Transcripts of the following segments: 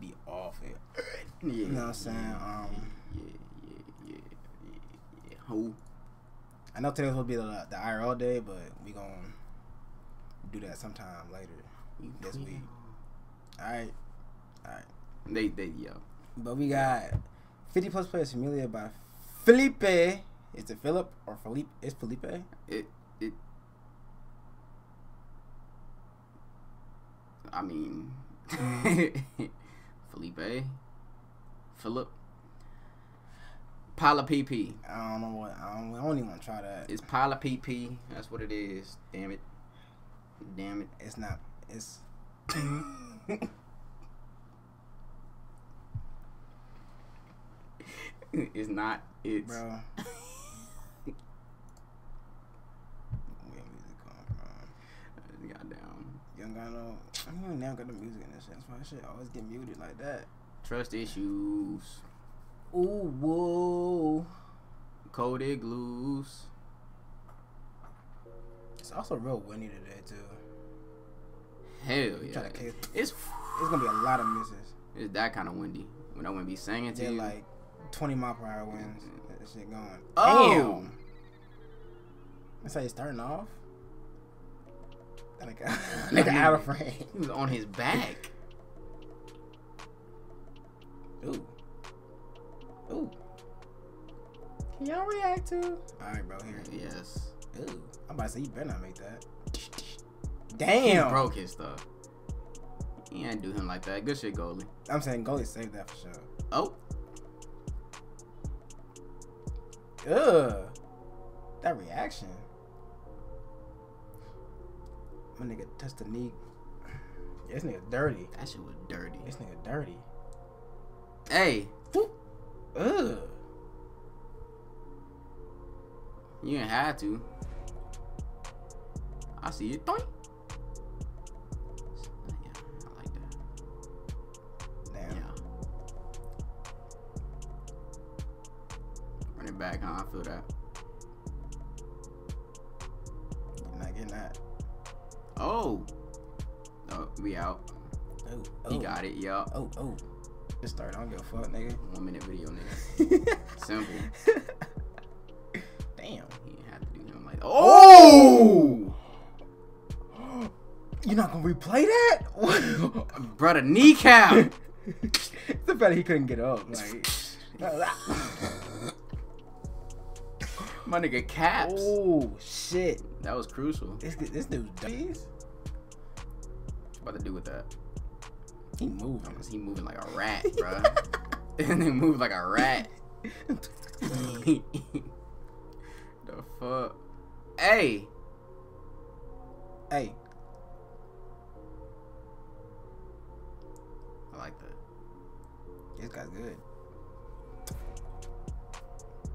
saying be off it. Yeah. You know what I'm saying? Um, Yeah, yeah, yeah, yeah, yeah. Who? I know today's supposed to be the, the IRL day, but we gonna do that sometime later You this tweet. week. All right, all right. They, they, yo. But we got 50 plus players familiar by Felipe. Is it Philip or Felipe? It's Felipe. It, it. I mean, Felipe, Philip, Pala PP. I don't know what. I don't, I don't even want to try that. It's Pala PP. That's what it is. Damn it. Damn it. It's not. It's. it's not. It's. Bro. Where music coming from? Goddamn. You don't got no. I even now got the music in this shit. That's why shit always get muted like that. Trust issues. Ooh, whoa. Cold igloos. It's also real windy today too. Hell yeah. It's It's gonna be a lot of misses. it's that kind of windy. When I wouldn't be singing to They're you. like 20 mile per hour winds. That shit going. Oh. Damn. That's how you starting off. That nigga, nigga out of frame. he was on his back. Ooh. Ooh. Can y'all react to? Alright, bro, here. Yes. Ooh. I'm about to say, you better not make that. Damn. He Damn. broke his stuff. He ain't do him like that. Good shit, goalie. I'm saying goalie saved that for sure. Oh, Ugh. That reaction. My nigga touched the knee. Yeah, this nigga dirty. that shit was dirty. This nigga dirty. Hey, Ugh. you ain't had to. I see it. Doink. Yeah, I like that. Damn. Yeah. Run it back, huh? I feel that. You're not getting that. Oh. Oh, we out. Oh, oh. He got it. Yup. Oh, oh. Just start. I don't give a fuck, nigga. One minute video, nigga. Simple. Damn. He didn't have to do him like. Oh. You're not gonna replay that? Brother, kneecap. the fact that he couldn't get up. Like, My nigga caps. oh shit! That was crucial. This this dude's dirty. What about to do with that? He moving. He moving like a rat, bro. and they move like a rat. the fuck? Hey, Hey, I like that. this guy's good.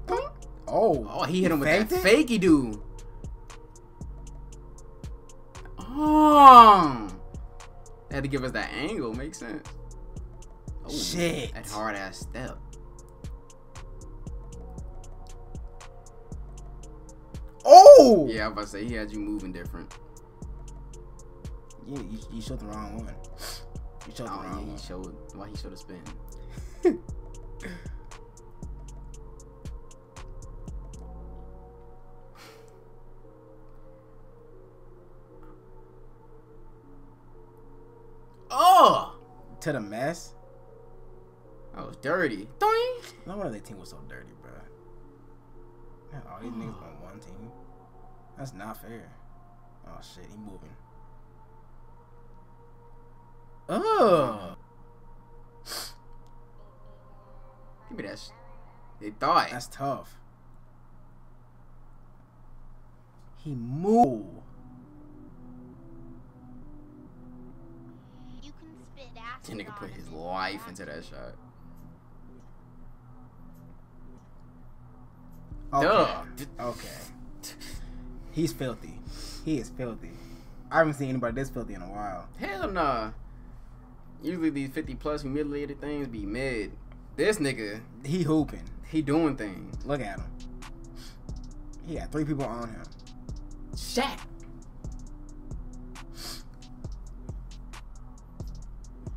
Oh, Oh, he hit him with that faked fakey dude. Oh, they had to give us that angle. Makes sense. Oh, Shit. That hard ass step. Oh, Yeah, I was about to say he had you moving different. Yeah, you, you showed the wrong one. You showed the Oh, wrong yeah, one. he showed why he showed a spin. To the mess. that was dirty. No wonder their team was so dirty, bro. Man, all these niggas on one team. That's not fair. Oh shit, he moving. Oh, Give me that. Sh- they thought. that's tough. He moved. Nigga put his life into that shot. Okay. Duh. Okay. He's filthy. He is filthy. I haven't seen anybody this filthy in a while. Hell nah. Usually these 50 plus humiliated things be mid. This nigga, He hooping. he doing things. Look at him. He got three people on him. Shaq.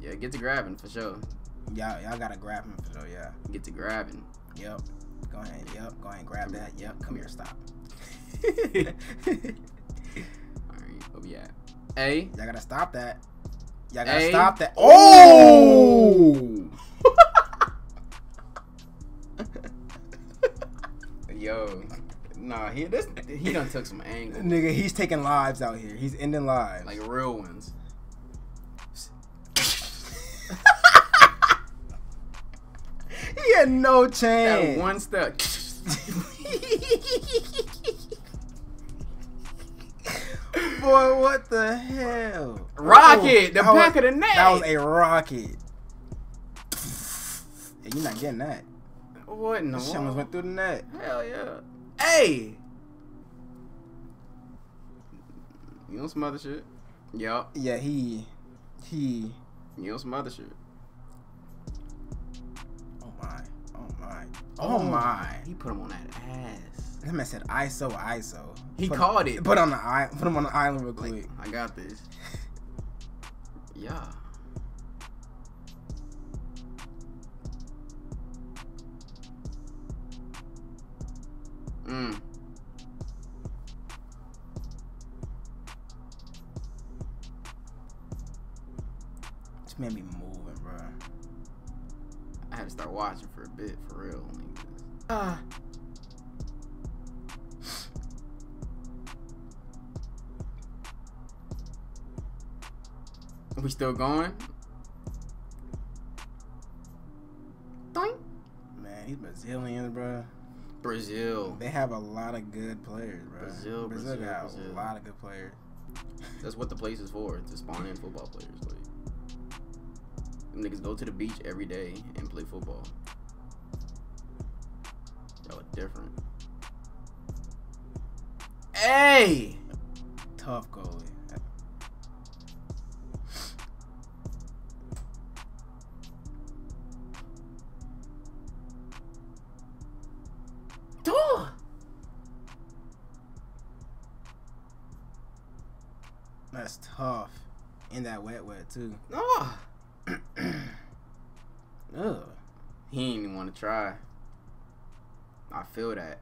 Yeah, get to grabbing for sure. Y'all, y'all gotta grab him for sure. Yeah. Get to grabbing. Yep. Go ahead. Yep. Go ahead and grab that. Yep. Come here. Stop. All right, where we at? A. Y'all gotta stop that. Y'all gotta A. stop that. Oh! Yo, nah, he this he done took some angles, Nigga, he's taking lives out here. He's ending lives. like real ones. Had no That chance. one step. Boy, what the hell? Rocket, the oh, back was- of the net. That was a rocket. Yeah, you're not getting that. what in the That almost world? went through the net. Hell yeah. Hey. You know some other shit. Yup. Yeah, he, he. You know some other shit. My, oh my. He put him on that ass. That man said ISO, ISO. He Put- called it. Put on the put him on the island real Like, quick. I got this. Yeah. Mm. I had to start watching for a bit, for real. Like, ah. We still going? Doink. Man, he's Brazilian, bro. Brazil. They have a lot of good players, bro. Brazil, Brazil, Brazil, got Brazil. a lot of good players. That's what the place is for, to spawn in football players. Like, them niggas go to the beach every day and play football. Y'all are different. Hey! Tough goalie. That's tough. In that wet, wet too. No! Ugh. He ain't even want to try. I feel that.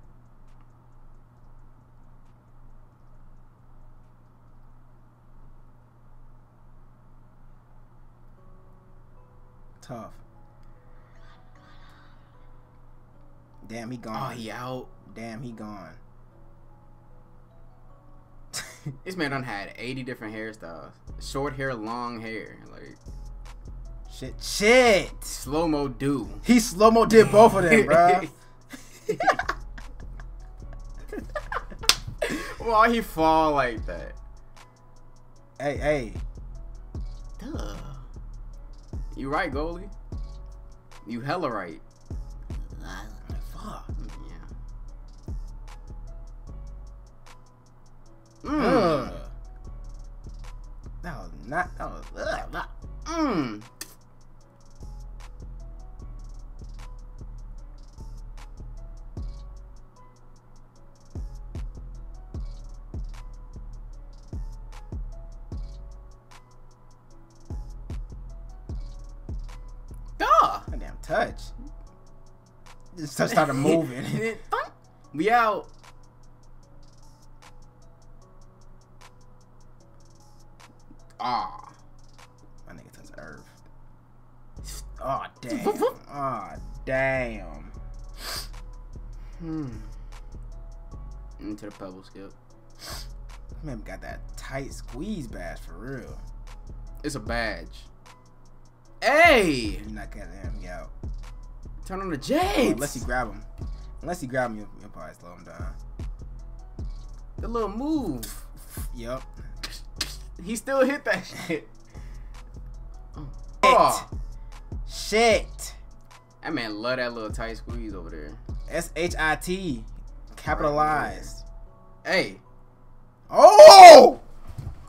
Tough. Damn, he gone. Oh, he out. Damn, he gone. This man done had 80 different hairstyles. Short hair, long hair. Like, shit, shit. slow mo do. He slow mo did both of them, bro. Why he fall like that? hey, hey. Duh. You right, goalie. You hella right. Fuck. Yeah. Mm. Ugh. That was not. That was. Ugh. Not, Just touch started moving. we out. Ah. My nigga touched earth. Oh damn. Oh damn. Hmm. Into the pebble skip. Man got that tight squeeze bash for real. It's a badge. Hey! You're not getting him out. Turn on the Jades. Unless you grab him. Unless you grab him, you'll, you'll probably slow him down. the little move. Yep. He still hit that shit. Shit. Oh, Shit. that man love that little tight squeeze over there. S H I T. Capitalized. Hey, Oh!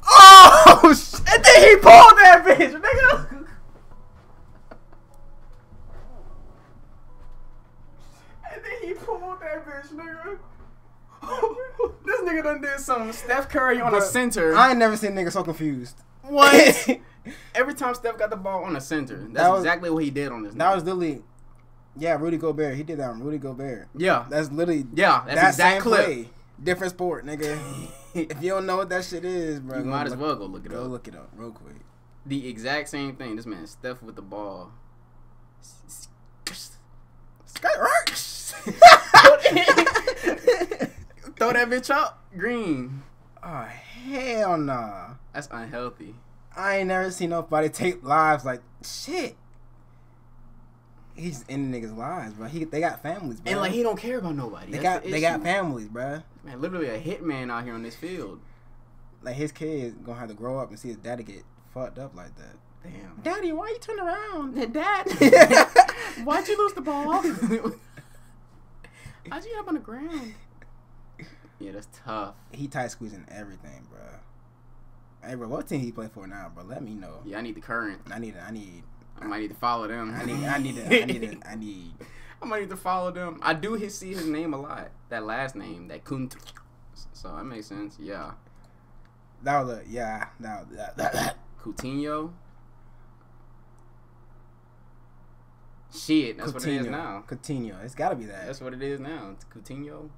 Oh! shit. and then he pulled that bitch, nigga. and then he pulled that bitch, nigga. this nigga done did some Steph Curry on a center. I ain't never seen nigga so confused. what? Every time Steph got the ball on the center, that's That was- exactly what he did on this. That night. was literally, yeah, Rudy Gobert. He did that on Rudy Gobert. yeah, That's literally yeah. That's that exact same clip. play. Different sport, nigga. if you don't know what that shit is, bro, You might as well go look it Go up. Go look it up real quick. The exact same thing. This man Steph with the ball. Throw that bitch up, green. oh hell nah! That's unhealthy. I ain't never seen nobody take lives like shit. He's ending niggas' lives, bro. He they got families, bro. And like he don't care about nobody. they That's got the they got families, bro. Man, literally a hitman out here on this field. Like his kid gonna have to grow up and see his daddy get fucked up like that. Damn. Daddy, why you turn around? Dad, why'd you lose the ball? How'd you get up on the ground? Yeah, that's tough. He tight squeezing everything, bro. Hey, bro, what team he play for now, bro? Let me know. Yeah, I need the current. I need, I need, I might need to follow them. I need, I need, I need, I need. I might need to follow them. I do his, see his name a lot. That last name, that Kunt. So that makes sense. Yeah. That was a yeah. Now that, that, that. Coutinho. Shit, that's what it is Coutinho. now. Coutinho. It's got to be that. That's what it is now. It's Coutinho.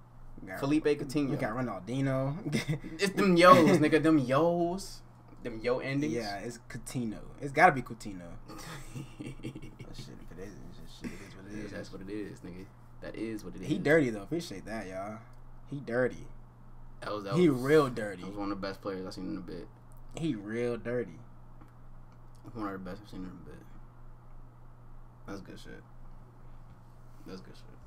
Got- Felipe We Coutinho. got Ronaldinho. It's them yos, nigga. Them yos. Them yo endings. Yeah, it's Coutinho. It's got to be Coutinho. Oh, shit, if it is, it's just shit. It is what it is. that's what it is, nigga. That is what it is. He dirty though. Appreciate that, y'all. He dirty. That was, that He was, real dirty. That was one of the best players I've seen in a bit. He real dirty. One of the best I've seen in a bit. That's good shit. That's good shit.